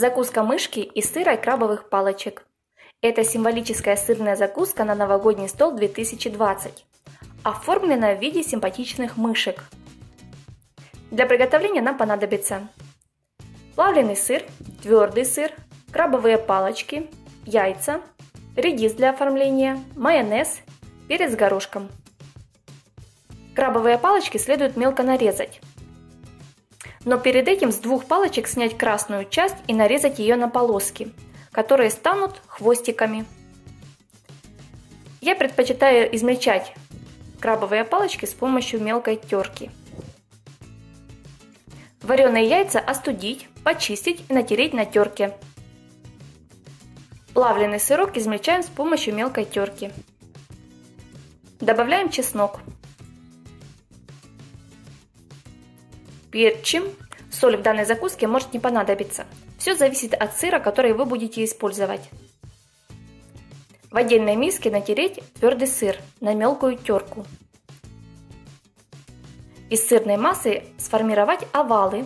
Закуска мышки из сыра и крабовых палочек. Это символическая сырная закуска на новогодний стол 2020, оформлена в виде симпатичных мышек. Для приготовления нам понадобится плавленый сыр, твердый сыр, крабовые палочки, яйца, редис для оформления, майонез, перец горошком. Крабовые палочки следует мелко нарезать. Но перед этим с двух палочек снять красную часть и нарезать ее на полоски, которые станут хвостиками. Я предпочитаю измельчать крабовые палочки с помощью мелкой терки. Вареные яйца остудить, почистить и натереть на терке. Плавленый сырок измельчаем с помощью мелкой терки. Добавляем чеснок. Перчим. Соль в данной закуске может не понадобиться. Все зависит от сыра, который вы будете использовать. В отдельной миске натереть твердый сыр на мелкую терку. Из сырной массы сформировать овалы.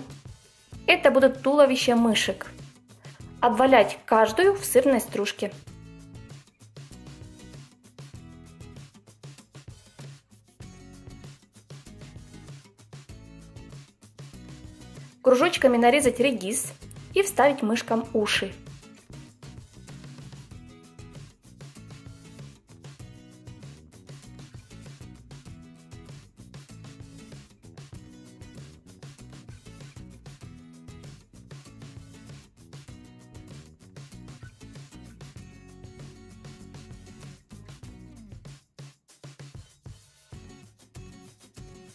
Это будут туловища мышек. Обвалять каждую в сырной стружке. Кружочками нарезать редис и вставить мышкам уши.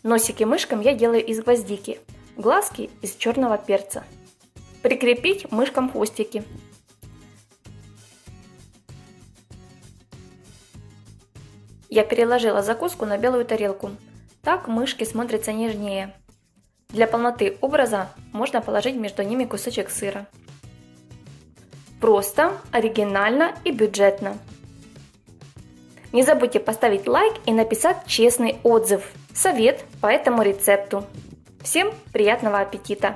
Носики мышкам я делаю из гвоздики, глазки из черного перца. Прикрепить мышкам хвостики. Я переложила закуску на белую тарелку. Так мышки смотрятся нежнее. Для полноты образа можно положить между ними кусочек сыра. Просто, оригинально и бюджетно. Не забудьте поставить лайк и написать честный отзыв, совет по этому рецепту. Всем приятного аппетита!